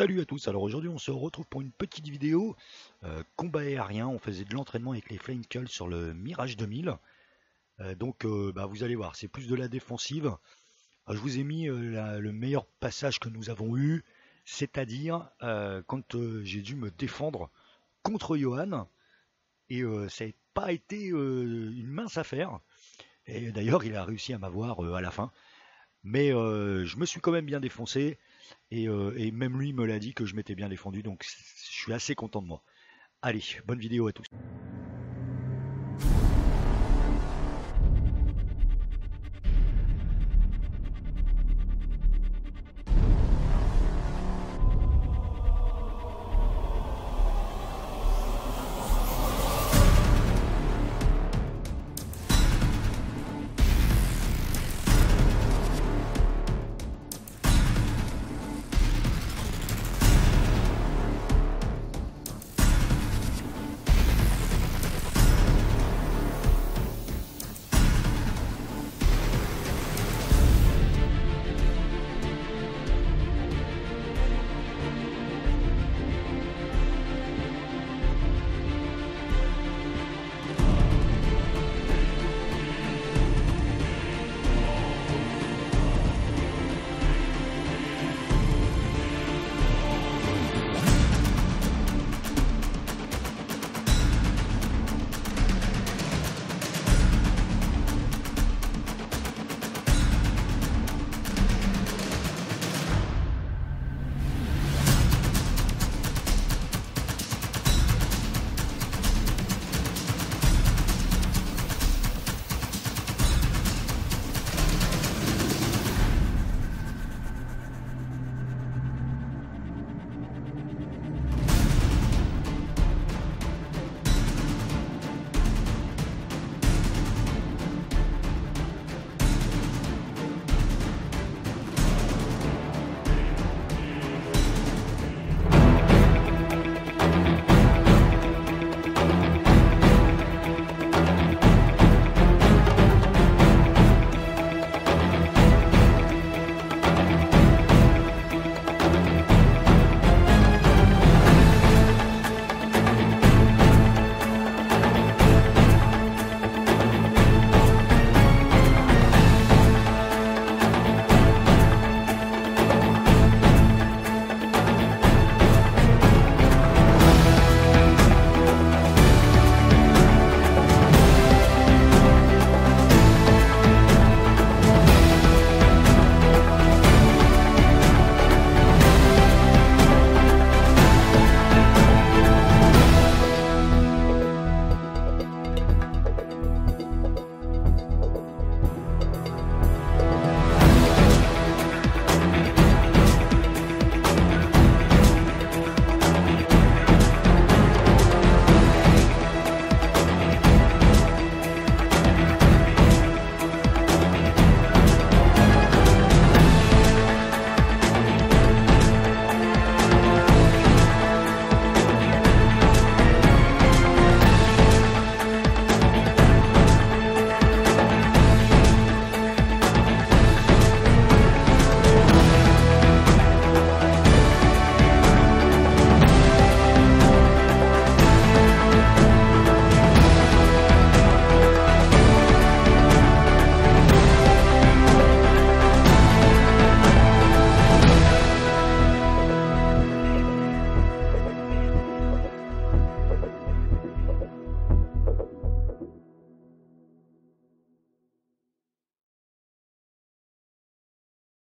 Salut à tous, alors aujourd'hui on se retrouve pour une petite vidéo euh, combat aérien, on faisait de l'entraînement avec les Flame sur le Mirage 2000 Euh, donc euh, bah, vous allez voir, c'est plus de la défensive. Euh, je vous ai mis le meilleur passage que nous avons eu c'est-à-dire euh, quand euh, j'ai dû me défendre contre Johan. Et ça n'a pas été une mince affaire. Et d'ailleurs il a réussi à m'avoir à la fin. Mais je me suis quand même bien défoncé et, euh, et même lui me l'a dit que je m'étais bien défendu, donc je suis assez content de moi. Allez, bonne vidéo à tous.